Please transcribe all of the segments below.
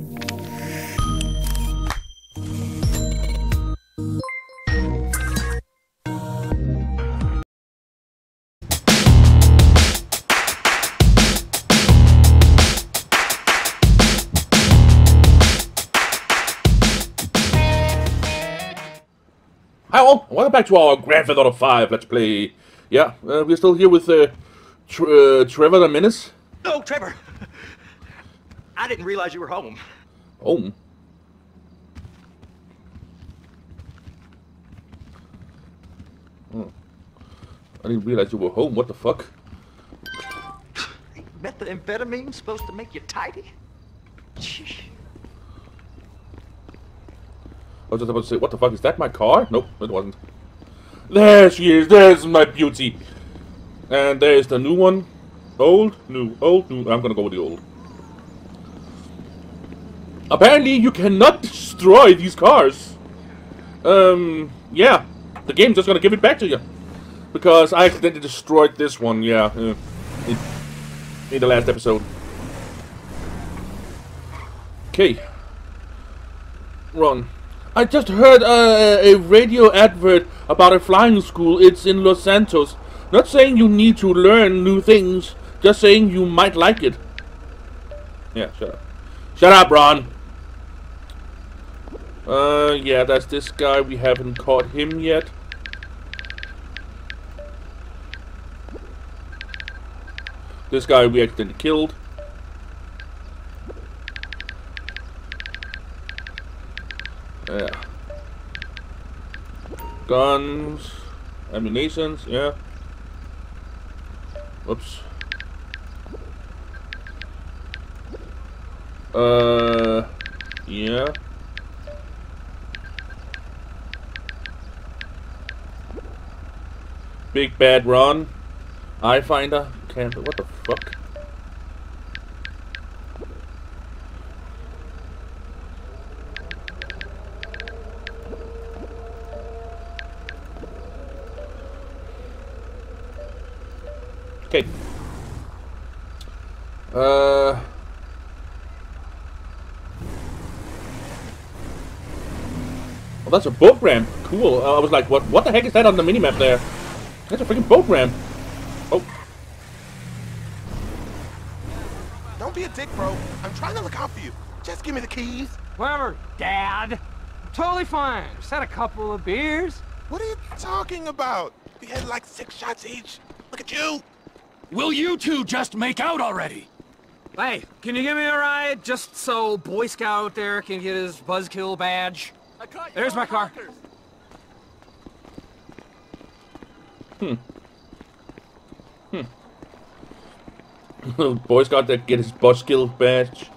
Hi all, welcome back to our Grand Theft Auto 5 Let's Play. Yeah, uh, we're still here with uh, Tr uh, Trevor the Menace. Oh, Trevor! I didn't realize you were home. Home. Oh. I didn't realize you were home, what the fuck? Methamphetamine supposed to make you tidy? Sheesh. I was just about to say, what the fuck, is that my car? Nope, it wasn't. There she is, there's my beauty. And there's the new one. Old, new, old, new. I'm gonna go with the old. Apparently, you cannot destroy these cars. Um, yeah. The game's just gonna give it back to you. Because I accidentally destroyed this one, yeah. Uh, in, in the last episode. Okay. Run. I just heard a radio advert about a flying school. It's in Los Santos. Not saying you need to learn new things, just saying you might like it. Yeah, shut up. Shut up, Ron! Uh, yeah, that's this guy. We haven't caught him yet. This guy we accidentally killed. Yeah. Guns, ammunitions, yeah. Whoops. Uh, yeah. Big Bad Ron. Eye Finder. Can't. What the fuck? Okay. Uh. Well, that's a boat ramp. Cool. Uh, I was like, what? What the heck is that on the minimap there? That's a freaking boat ramp. Oh. Don't be a dick, bro. I'm trying to look out for you. Just give me the keys. Whatever, Dad. Totally fine. Just had a couple of beers. What are you talking about? We had like six shots each. Look at you. Will you two just make out already? Hey, can you give me a ride just so Boy Scout there can get his buzzkill badge? There's my car. Hmm. Hmm. Boy's got to get his buzzkill badge.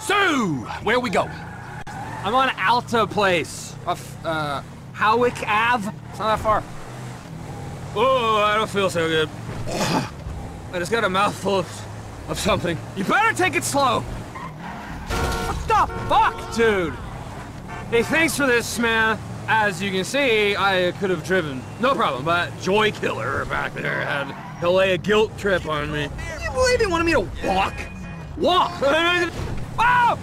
So, where we go? I'm on Alta Place. Off, uh, Hawick Ave. It's not that far. Oh, I don't feel so good. I just got a mouthful of, of something. You better take it slow. The fuck, dude? Hey, thanks for this, man. As you can see, I could have driven. No problem, but Joy Killer back there had to lay a guilt trip on me. Can you believe he wanted me to walk? Walk! Oh!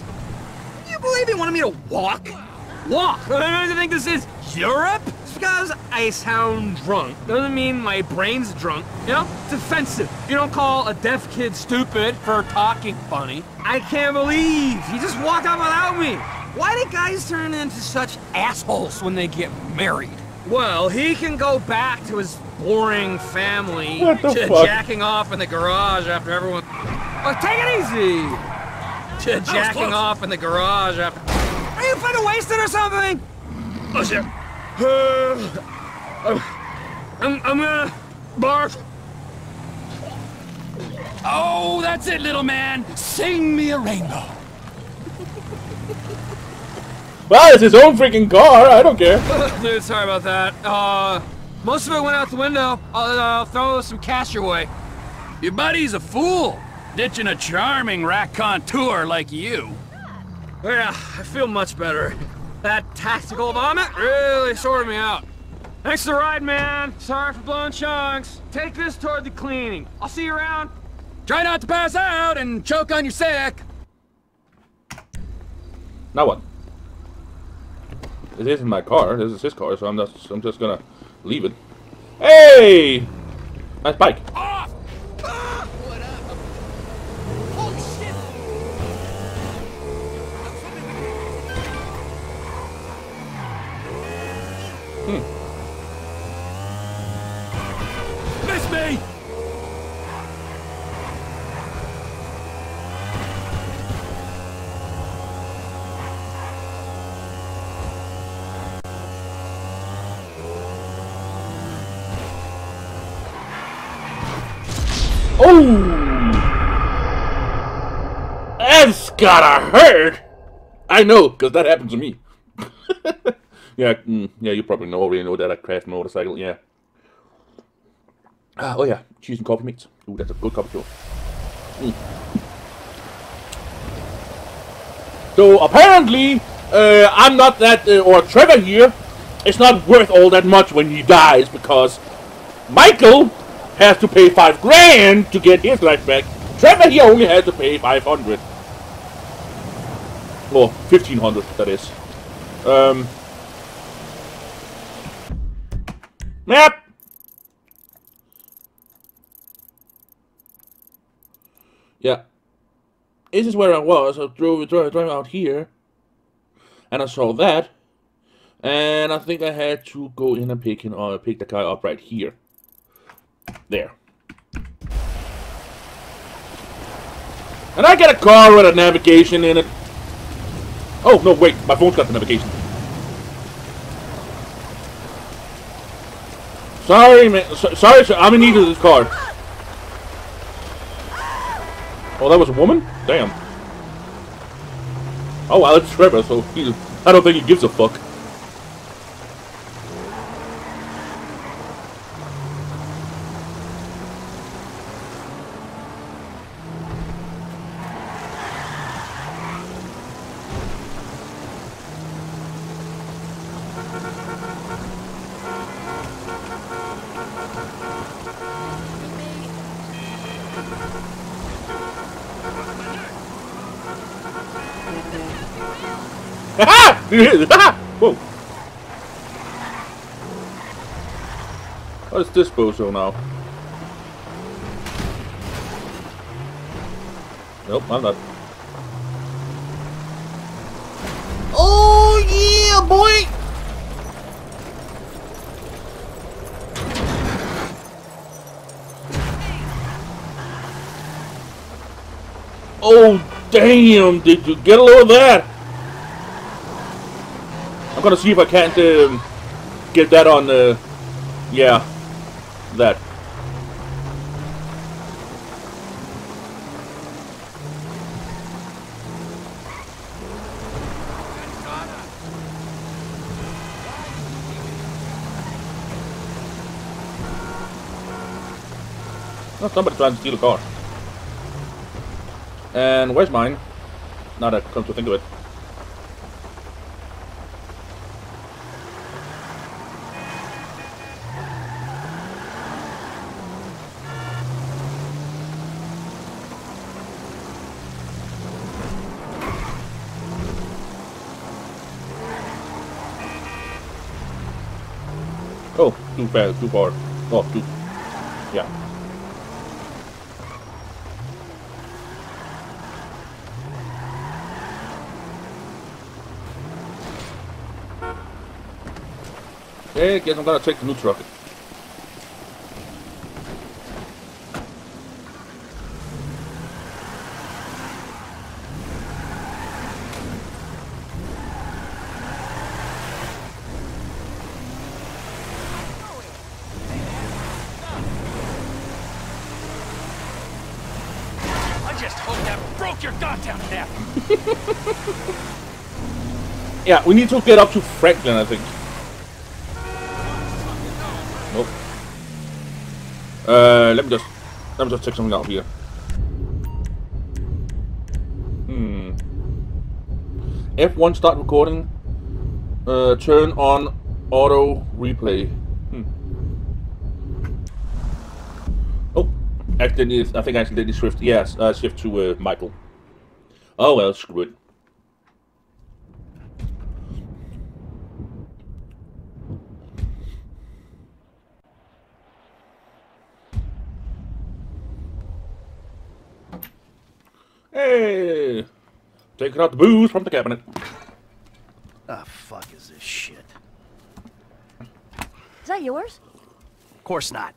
Can you believe he wanted me to walk? Walk! I think this is Europe? Just because I sound drunk doesn't mean my brain's drunk. You know? It's offensive. You don't call a deaf kid stupid for talking funny. I can't believe he just walked out without me. Why do guys turn into such assholes when they get married? Well, he can go back to his boring family What the to fuck? jacking off in the garage after everyone. Oh, take it easy. To jacking off in the garage after. Are you fucking wasted or something? Oh shit. Uh, I'm, I'm gonna barf. Oh, that's it, little man. Sing me a rainbow. Well, it's his own freaking car. I don't care. Dude, sorry about that. Uh, most of it went out the window. I'll, I'll throw some cash your way. Your buddy's a fool, ditching a charming raconteur like you. Yeah, I feel much better. That tactical vomit really sorted me out. Thanks for the ride, man. Sorry for blowing chunks. Take this toward the cleaning. I'll see you around. Try not to pass out and choke on your sick. Now what? It isn't my car. This is his car, so I'm just I'm just gonna leave it. Hey! Nice bike. Off! Miss me! Oh! That's gotta hurt! I know, because that happened to me. yeah, mm, yeah, you probably know already know that I crashed motorcycle, yeah. Ah, oh yeah, cheese and coffee meats. Ooh, that's a good of joe. Mm. So apparently, uh, I'm not that, uh, or Trevor here, it's not worth all that much when he dies because Michael has to pay five grand to get his life back. Trevor here only has to pay 500. Or 1500, that is. Um. Map! Yeah. This is where I was. I drove, drove, drove out here. And I saw that. And I think I had to go in and pick, in, uh, pick the guy up right here. There. And I get a car with a navigation in it. Oh, no, wait. My phone's got the navigation. Sorry, man. So, sorry, sir. I'm in need of this car. Oh, that was a woman? Damn. Oh, well, it's Trevor, so he, I don't think he gives a fuck. Whoa. What is this bozo now? Nope, I'm not. Oh yeah, boy! Oh damn! Did you get a load of that? I'm gonna see if I can't um, get that on the. Yeah, that. Oh, somebody trying to steal a car. And where's mine? Now that comes to think of it. Too fast, too far. Oh, too. Yeah. Okay, guess I'm gonna take the new truck. Yeah, we need to get up to Franklin, I think. Nope. Uh, let me just let me just check something out here. Hmm. F1 start recording. Uh, turn on auto replay. Hmm. Oh, I think I accidentally shift. Yes, uh, shift to uh, Michael. Oh well, screw it. Hey, taking out the booze from the cabinet. The fuck is this shit? Is that yours? Of course not.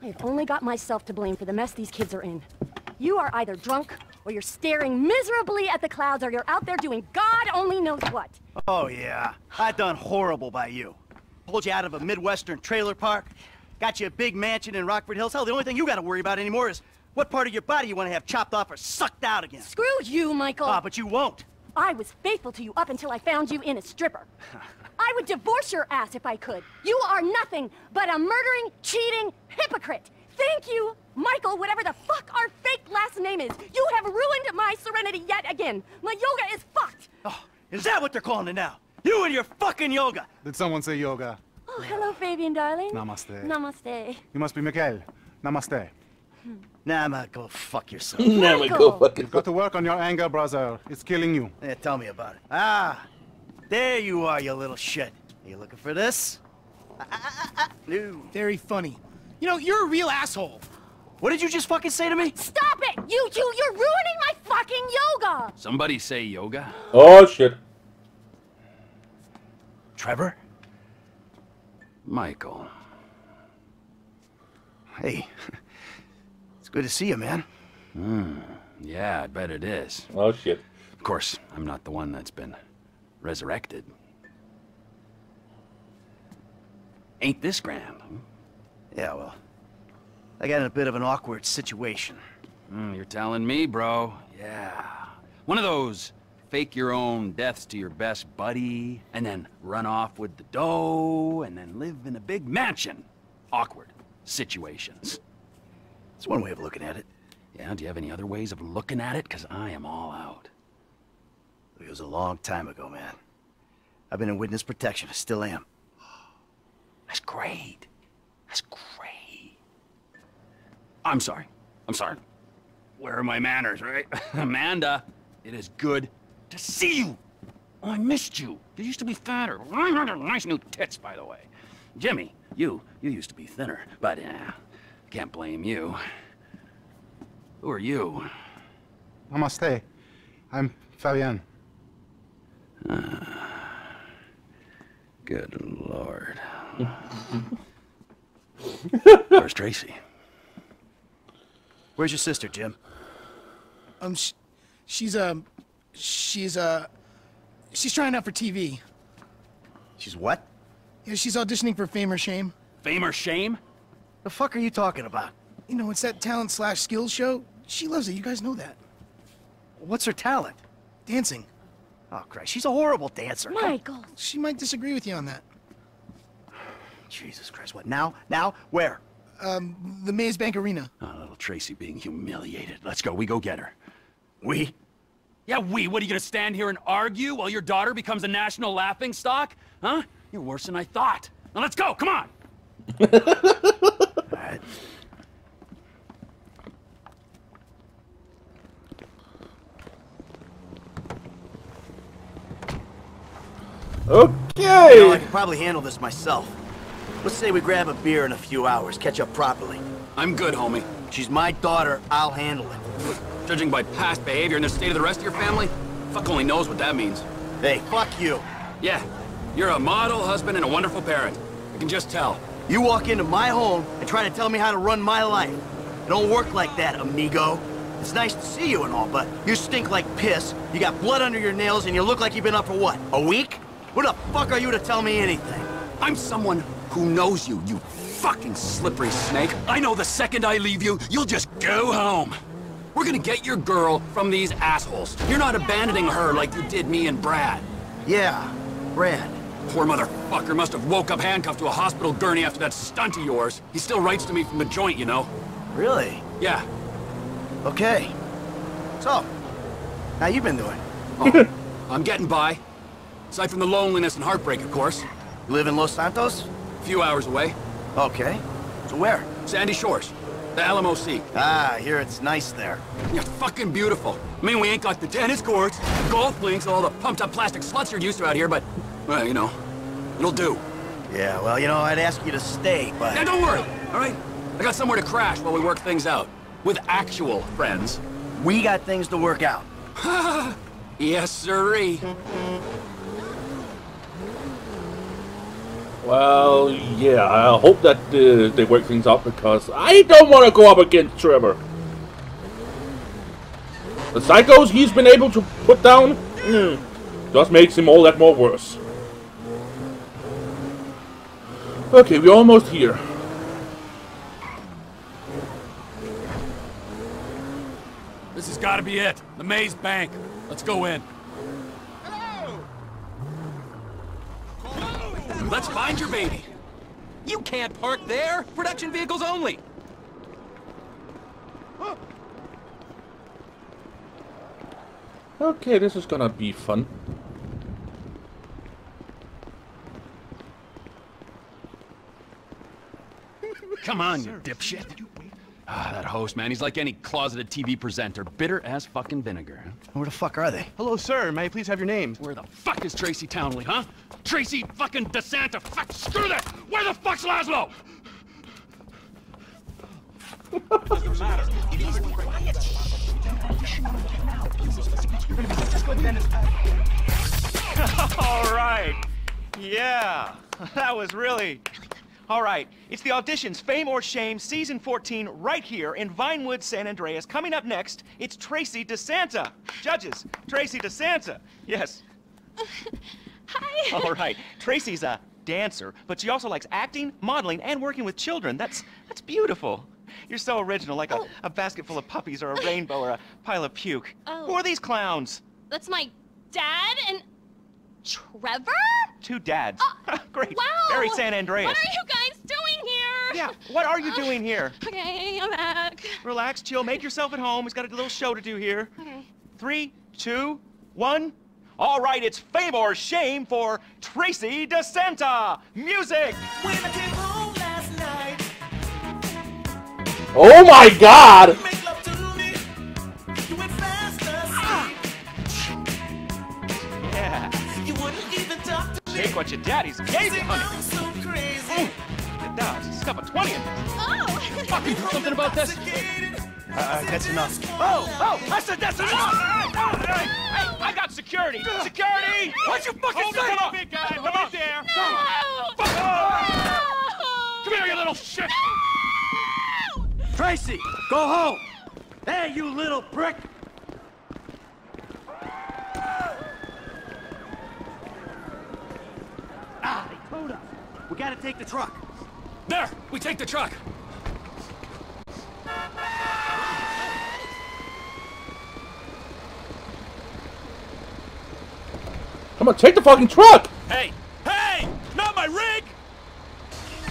I've only got myself to blame for the mess these kids are in. You are either drunk, or you're staring miserably at the clouds, or you're out there doing God only knows what. Oh yeah, I done horrible by you. Pulled you out of a Midwestern trailer park, got you a big mansion in Rockford Hills. Hell, the only thing you gotta worry about anymore is what part of your body you wanna have chopped off or sucked out again. Screw you, Michael! Ah, but you won't. I was faithful to you up until I found you in a stripper. I would divorce your ass if I could. You are nothing but a murdering, cheating hypocrite. Thank you, Michael, whatever the fuck our fake last name is. You have ruined my serenity yet again. My yoga is fucked. Oh, is that what they're calling it now? You and your fucking yoga. Did someone say yoga? Oh, hello, Fabian, darling. Namaste. Namaste. You must be Mikhail. Namaste. Nah, man, go fuck yourself. Now we Michael! go fucking. Got to work on your anger, brother. It's killing you. yeah, tell me about it. Ah, there you are, you little shit. Are you looking for this? Ah, ah, ah, ah. No. Very funny. You know, you're a real asshole. What did you just fucking say to me? Stop it! You two, you're ruining my fucking yoga! Somebody say yoga? Oh shit. Trevor? Michael. Hey, it's good to see you, man. Yeah, I bet it is. Oh shit. Of course, I'm not the one that's been resurrected. Ain't this grand? hmm? Yeah, well, I got in a bit of an awkward situation. Hmm, you're telling me, bro. Yeah. One of those fake your own deaths to your best buddy, and then run off with the dough, and then live in a big mansion. Awkward situations. It's one way of looking at it. Yeah, do you have any other ways of looking at it? Because I am all out. It was a long time ago, man. I've been in witness protection. I still am. That's great. That's great. I'm sorry. I'm sorry. Where are my manners, right? Amanda, it is good to see you. Oh, I missed you. You used to be fatter. Nice new tits, by the way. Jimmy, you, you used to be thinner, but uh, can't blame you. Who are you? Namaste. I'm Fabian. Good lord. Where's Tracy? Where's your sister, Jim? Um, sh- she's um, she's uh, she's trying out for TV. She's what? Yeah, she's auditioning for Fame or Shame. Fame or shame? The fuck are you talking about? You know, it's that talent slash skills show. She loves it. You guys know that. What's her talent? Dancing. Oh, Christ, she's a horrible dancer. Michael! She might disagree with you on that. Jesus Christ, what, now? Now? Where? Um, the Maze Bank Arena. Oh, little Tracy being humiliated. Let's go. We go get her. We? Yeah, we. What, are you gonna stand here and argue while your daughter becomes a national laughing stock? Huh? You're worse than I thought. Now let's go, come on! You know, I Okay. could probably handle this myself. Let's say we grab a beer in a few hours, catch up properly. I'm good, homie. She's my daughter, I'll handle it. Judging by past behavior and the state of the rest of your family, fuck only knows what that means. Hey, fuck you. Yeah, you're a model husband and a wonderful parent. I can just tell. You walk into my home and try to tell me how to run my life. It don't work like that, amigo. It's nice to see you and all, but you stink like piss, you got blood under your nails, and you look like you've been up for what, a week? Who the fuck are you to tell me anything? I'm someone who knows you, you fucking slippery snake. I know the second I leave you, you'll just go home. We're gonna get your girl from these assholes. You're not abandoning her like you did me and Brad. Yeah, Brad. Poor motherfucker must have woke up handcuffed to a hospital gurney after that stunt of yours. He still writes to me from the joint, you know. Really? Yeah. Okay. So, how you been doing? Oh, I'm getting by. Aside from the loneliness and heartbreak, of course. You live in Los Santos? A few hours away. Okay. So where? Sandy Shores. The Alamo Sea. Ah, here it's nice there. Yeah, fucking beautiful. I mean, we ain't got the tennis courts, the golf links, all the pumped-up plastic sluts you're used to out here, but, well, you know, it'll do. Yeah, well, you know, I'd ask you to stay, but... Now, don't worry, all right? I got somewhere to crash while we work things out. With actual friends. We got things to work out. yes, sirree. Well, yeah, I hope that uh, they work things out because I don't want to go up against Trevor. The psychos he's been able to put down mm, just makes him all that more worse. Okay, we're almost here. This has got to be it. The Maze Bank. Let's go in. Let's find your baby. You can't park there. Production vehicles only. Okay, this is gonna be fun. Come on, you dipshit. Ah, that host, man. He's like any closeted TV presenter. Bitter as fucking vinegar. Where the fuck are they? Hello, sir. May I please have your name? Where the fuck is Tracy Townley, huh? Tracy fucking DeSanta. Fuck, screw that! Where the fuck's Lazlow? It isn't. All right. Yeah, that was really... All right, it's the auditions, Fame or Shame, Season 14, right here in Vinewood, San Andreas. Coming up next, it's Tracy DeSanta. Judges, Tracy DeSanta. Yes. Hi. All right, Tracy's a dancer, but she also likes acting, modeling, and working with children. That's that's beautiful. You're so original, like a, a basket full of puppies or a rainbow or a pile of puke. Oh. Who are these clowns? That's my dad and Trevor? Two dads. Uh, Great. Wow. Very San Andreas. What are you guys? Yeah, what are you doing here? Okay, I'm back. Relax, chill, make yourself at home. He's got a little show to do here. Okay. Three, two, one. All right, it's fame or shame for Tracy DeSanta. Music. Oh my god! Yeah. Take what your daddy's gave you, honey. Mm. It does. Stuff a 20 in there. Oh! Fucking do something about this. Uh, that's enough. Oh, oh, I said that's enough. Hey, hey, I got security. Security. What'd you fucking Hold say it, it? come on, big guy. Come on there. No! Come here, you little shit. Tracy, go home! Hey, you little prick! Ah, they towed us. We gotta take the truck. There, we take the truck. Come on, take the fucking truck! Hey, hey, not my rig.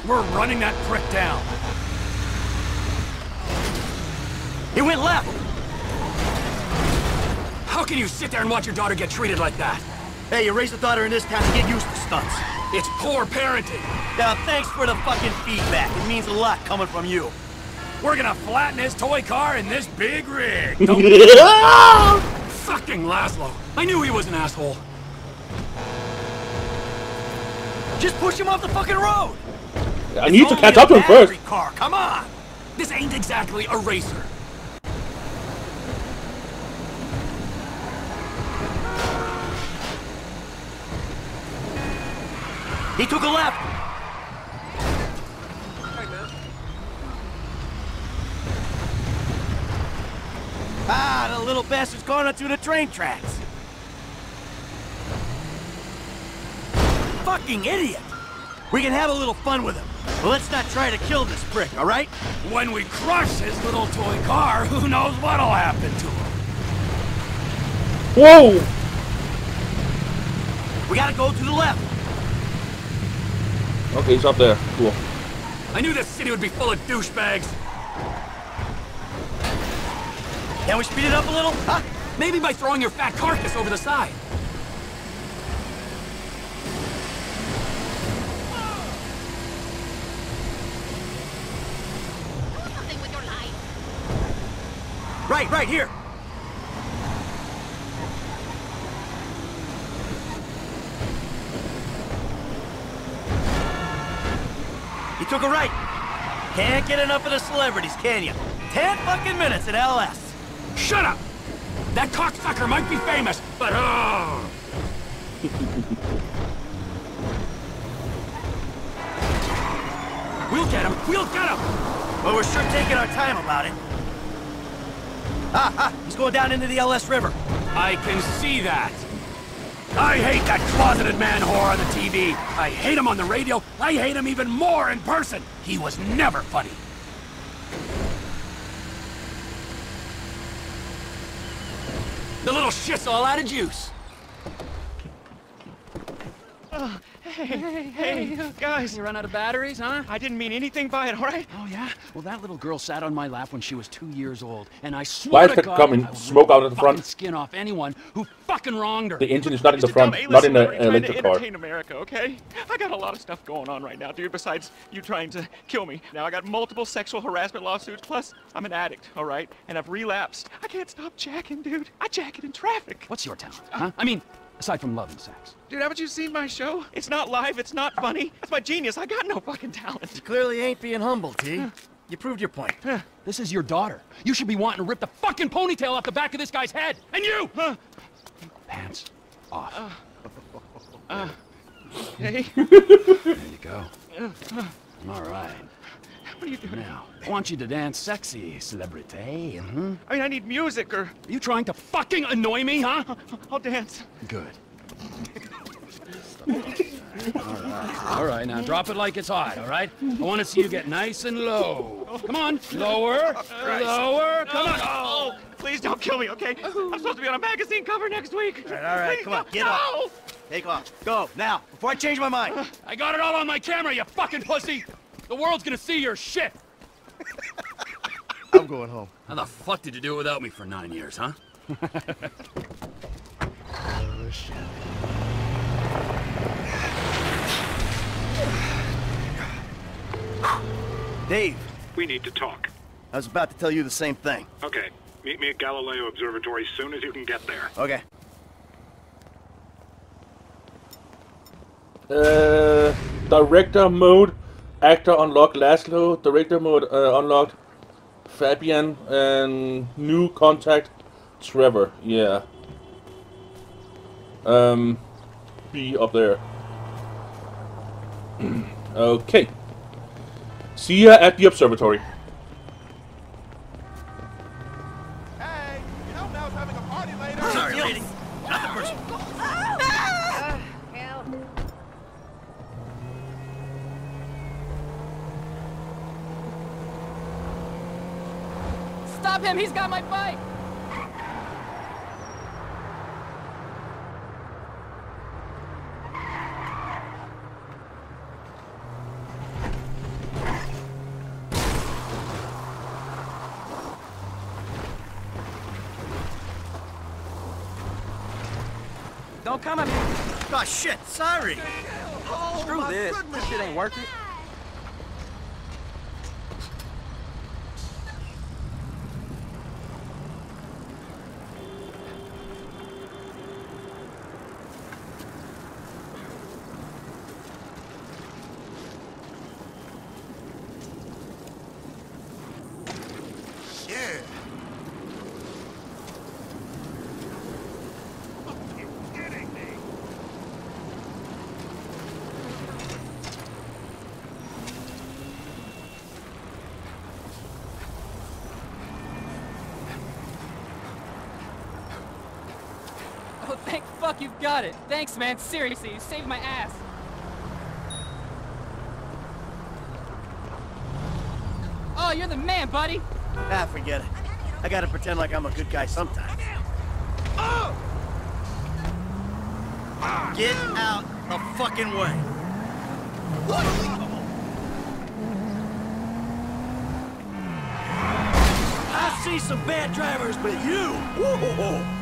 We're running that prick down. He went left! How can you sit there and watch your daughter get treated like that? Hey, you raised a daughter in this town to get used to stunts. It's poor parenting. Now, thanks for the fucking feedback. It means a lot coming from you. We're gonna flatten his toy car in this big rig. Don't fucking Lazlow. I knew he was an asshole. Just push him off the fucking road! I need to catch up to him first. battery car, come on! This ain't exactly a racer. He took a left! Ah, the little bastard's gone onto the train tracks! Fucking idiot! We can have a little fun with him, but let's not try to kill this prick, alright? When we crush his little toy car, who knows what'll happen to him? Whoa! We gotta go to the left! Okay, he's up there. Cool. I knew this city would be full of douchebags. Can we speed it up a little? Huh? Maybe by throwing your fat carcass over the side. Right, right, here! You took a right! Can't get enough of the celebrities, can you? Ten fucking minutes at LS! Shut up! That cocksucker might be famous, but oh! we'll get him! We'll get him! Well, we're sure taking our time about it. Ah, ah, he's going down into the LS River. I can see that. I hate that closeted man whore on the TV. I hate him on the radio. I hate him even more in person. He was never funny. The little shit's all out of juice. Oh, hey, hey, guys. You run out of batteries, huh? I didn't mean anything by it, all right? Oh, yeah? Well, that little girl sat on my lap when she was two years old, and I swear is to that God, coming? I would Smoke out of the front? skin off anyone who fucking wronged her. The engine is not in the Just a front, not in the A-list celebrity uh, trying to electric car. entertain America, okay? I got a lot of stuff going on right now, dude, besides you trying to kill me. Now I got multiple sexual harassment lawsuits, plus I'm an addict, all right? And I've relapsed. I can't stop jacking, dude. I jack it in traffic. What's your talent, huh? I mean, aside from love and sex. Dude, haven't you seen my show? It's not live, it's not funny. That's my genius. I got no fucking talent. You clearly ain't being humble, T. You proved your point. This is your daughter. You should be wanting to rip the fucking ponytail off the back of this guy's head. And you! Pants off. Hey, There you go. Uh. I'm All right. What are you doing? Now, I want you to dance sexy, celebrity. hmm I mean, I need music or Are you trying to fucking annoy me, huh? I'll dance. Good. all right. All right, now drop it like it's hot, all right? I want to see you get nice and low. Come on, lower, lower, come on. Oh, please don't kill me, okay? I'm supposed to be on a magazine cover next week. All right, all right, Please, come on, no, get no! up. Take off. Go, now, before I change my mind. I got it all on my camera, you fucking pussy. The world's gonna see your shit. I'm going home. How the fuck did you do it without me for nine years, huh? Dave, We need to talk. I was about to tell you the same thing. Okay. Meet me at Galileo Observatory as soon as you can get there. Okay. Uh, director mode, actor unlocked Lazlow, director mode uh, unlocked Fabian, and new contact Trevor. Yeah. Um, be up there. okay. See ya at the observatory. Hey, you know Mel's having a party later. Sorry, lady. Not the person. Stop him! He's got my bike! Don't come at me. Oh, shit, sorry. Screw oh, this. This shit ain't worth Oh, thank fuck you've got it. Thanks, man. Seriously, you saved my ass. Oh, you're the man, buddy. Ah, forget it. I gotta pretend like I'm a good guy sometimes. Get out the fucking way. I see some bad drivers, but you.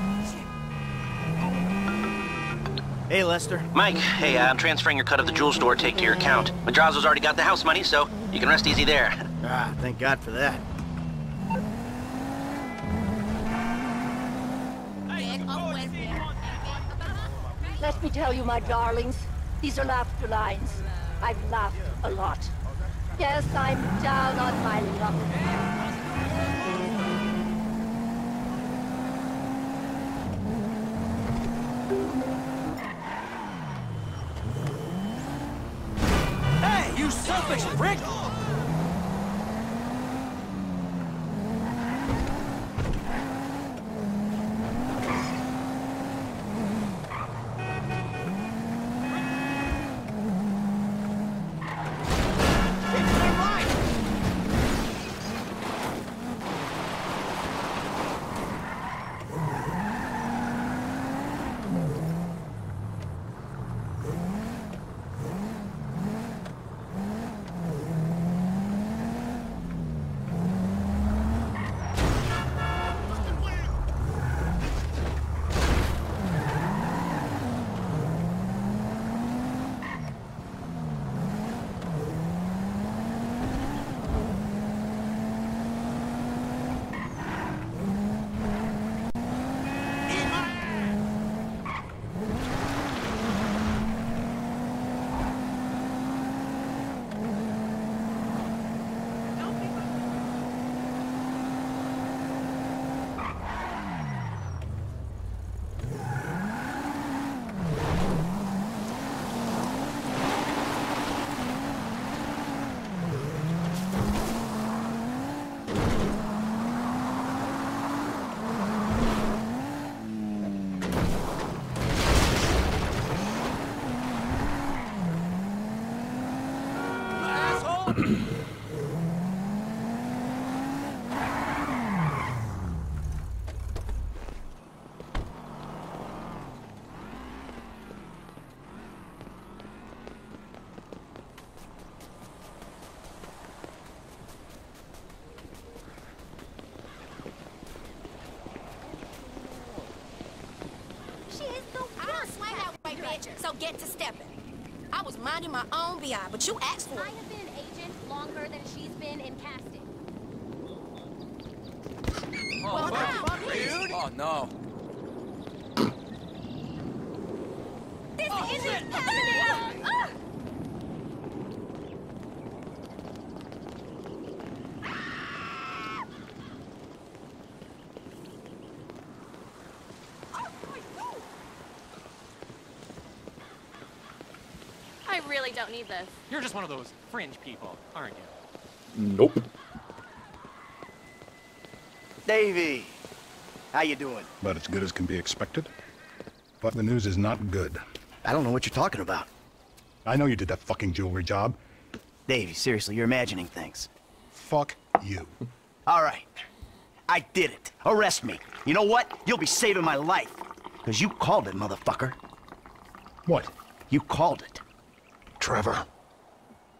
Hey, Lester. Mike, hey, uh, I'm transferring your cut of the jewel store take to your account. Madrazo's already got the house money, so you can rest easy there. Ah, thank God for that. Let me tell you, my darlings, these are laughter lines. I've laughed a lot. Yes, I'm down on my luck. You So get to stepping. I was minding my own BI, but you asked for it. have been agent longer than she's been in casting. Well, now, dude. Oh no. This isn't happening! Ah! I really don't need this. You're just one of those fringe people, aren't you? Nope. Davey, how you doing? About as good as can be expected. But the news is not good. I don't know what you're talking about. I know you did that fucking jewelry job. Davey, seriously, you're imagining things. Fuck you. All right. I did it. Arrest me. You know what? You'll be saving my life. Because you called it, motherfucker. What? You called it. Trevor.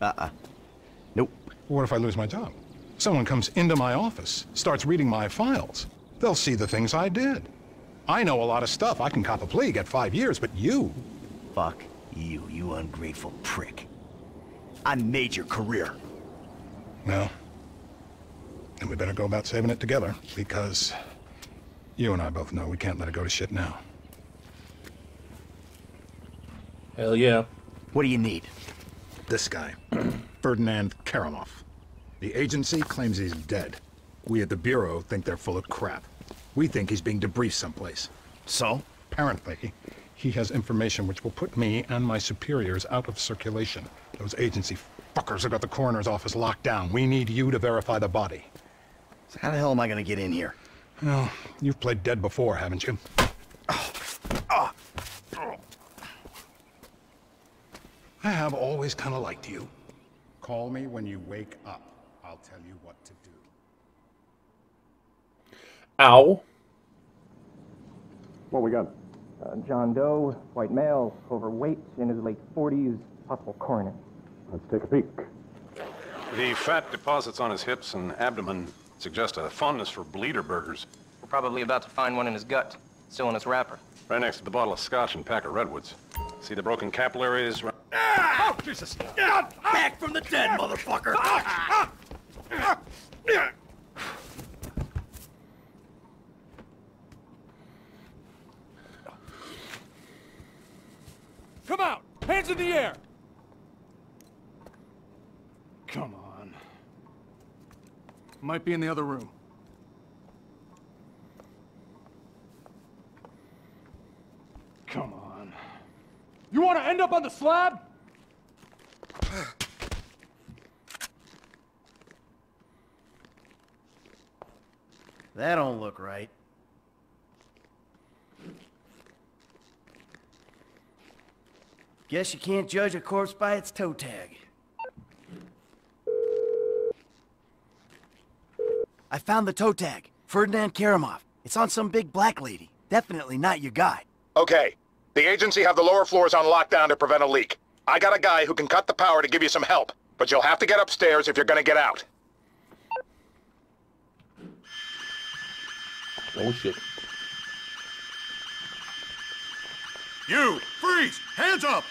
Uh-uh. Nope. What if I lose my job? Someone comes into my office, starts reading my files. They'll see the things I did. I know a lot of stuff. I can cop a plea, get five years, but you... Fuck you, you ungrateful prick. I made your career. Well, then we better go about saving it together, because you and I both know we can't let it go to shit now. Hell yeah. What do you need? This guy, Ferdinand Kerimov. The agency claims he's dead. We at the Bureau think they're full of crap. We think he's being debriefed someplace. So? Apparently, he has information which will put me and my superiors out of circulation. Those agency fuckers have got the coroner's office locked down. We need you to verify the body. So how the hell am I gonna get in here? Well, you've played dead before, haven't you? I have always kind of liked you. Call me when you wake up. I'll tell you what to do. Ow. What we got? Uh, John Doe, white male, overweight, in his late 40s, possible coronary. Let's take a peek. The fat deposits on his hips and abdomen suggest a fondness for bleeder burgers. We're probably about to find one in his gut, still in his wrapper. Right next to the bottle of scotch and pack of redwoods. See the broken capillaries? right- Oh, Jesus! Back from the dead, motherfucker! Come out! Hands in the air! Come on. Might be in the other room. Come on. You want to end up on the slab? That don't look right. Guess you can't judge a corpse by its toe tag. I found the toe tag. Ferdinand Kerimov. It's on some big black lady. Definitely not your guy. Okay. The agency have the lower floors on lockdown to prevent a leak. I got a guy who can cut the power to give you some help, but you'll have to get upstairs if you're gonna get out. Oh shit. You! Freeze! Hands up!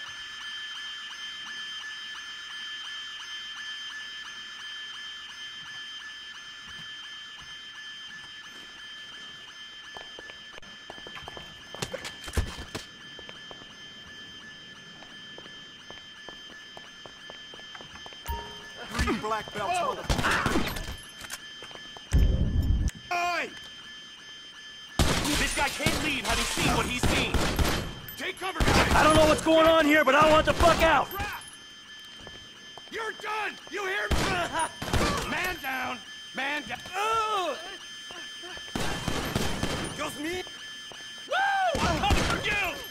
Black belts, oh. motherfucker. Oi! This guy can't leave having seen what he's seen. Take cover, guys! I don't know what's going on here, but I want the fuck out! You're done! You hear me? Man down! Man down! Oh! Just me? Woo! I'm coming for you!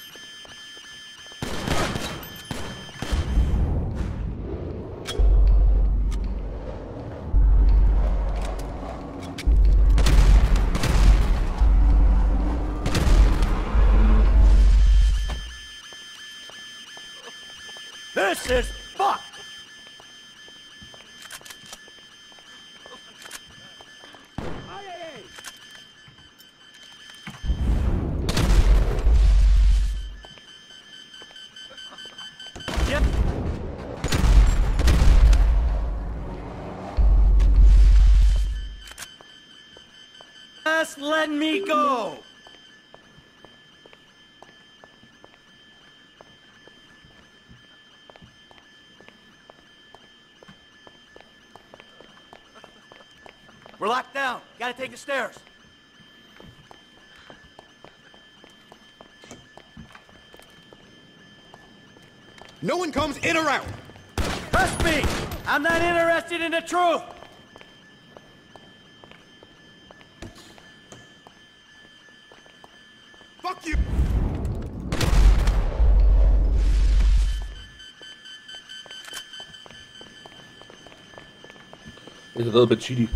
Just let me go! We're locked down. Gotta take the stairs. No one comes in or out. Trust me! I'm not interested in the truth! Little bit cheaty.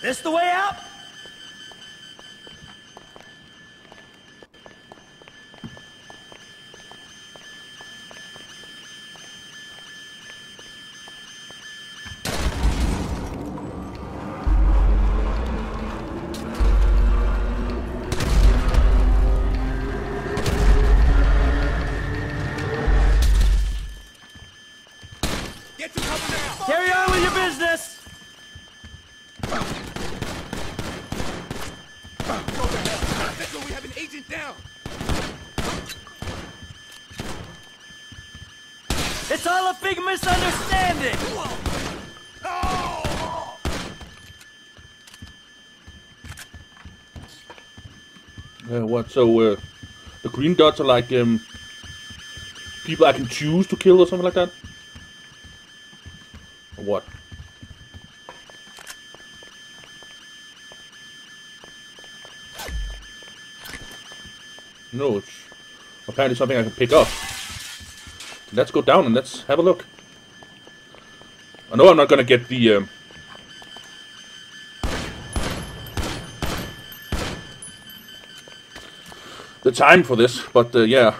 This the way out? So uh, the green dots are like um, people I can choose to kill or something like that. Or what? No, it's apparently something I can pick up. Let's go down and let's have a look. I know I'm not gonna get the um, time for this, but uh, yeah,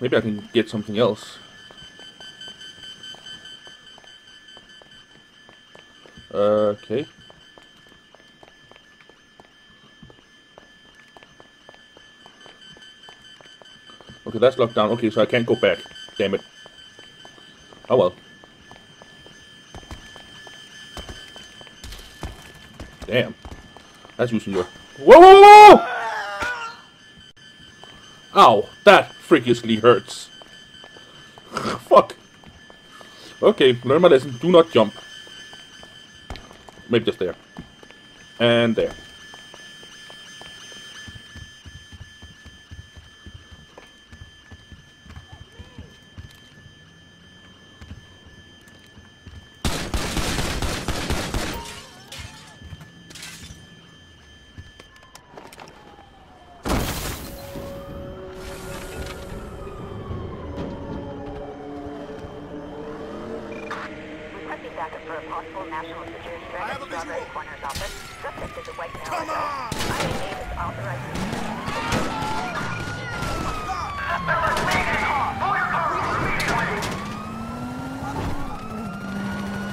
maybe I can get something else. Okay. Okay, that's locked down. Okay, so I can't go back. Damn it. Oh well. Damn. That's using your... Whoa, whoa, whoa! Ow, that freakishly hurts. Fuck. Okay, learn my lesson. Do not jump. Maybe just there. And there.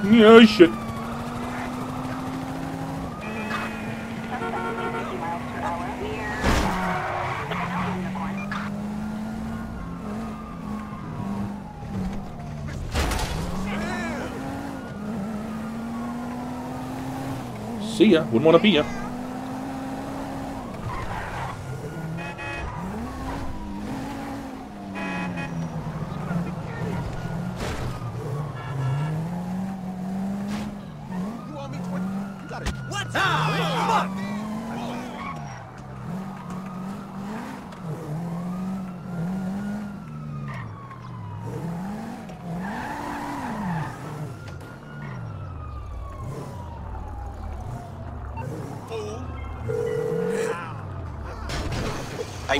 Yeah, shit. See ya. Wouldn't want to be ya.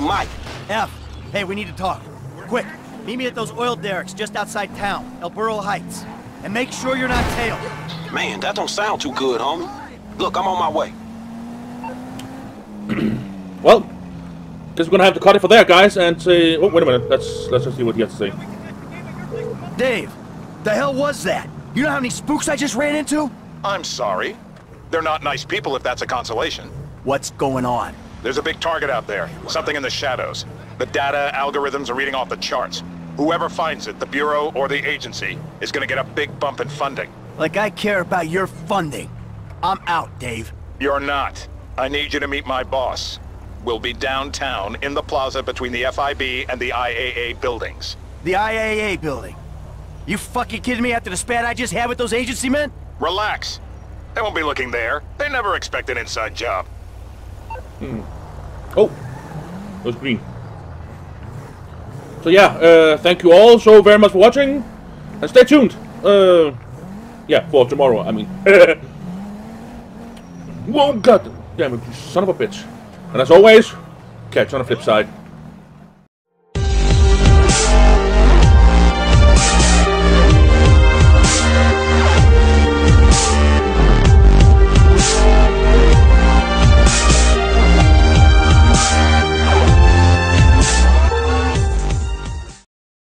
Hey, Mike. F. Hey, we need to talk. Quick, meet me at those oil derricks just outside town, El Burro Heights. And make sure you're not tailed. Man, that don't sound too good, homie. Look, I'm on my way. Well, guess we're gonna have to cut it for there, guys, and say. Oh, wait a minute. Let's let's just see what he has to say. Dave, the hell was that? You know how many spooks I just ran into? I'm sorry. They're not nice people if that's a consolation. What's going on? There's a big target out there. Something in the shadows. The data algorithms are reading off the charts. Whoever finds it, the Bureau or the agency, is gonna get a big bump in funding. Like I care about your funding. I'm out, Dave. You're not. I need you to meet my boss. We'll be downtown in the plaza between the FIB and the IAA buildings. The IAA building. You fucking kidding me after the spat I just had with those agency men? Relax. They won't be looking there. They never expect an inside job. Oh, it was green. So yeah, uh, thank you all so very much for watching, and stay tuned. Uh, yeah, for tomorrow. I mean. Whoa, god damn it, son of a bitch! And as always, catch you on the flip side.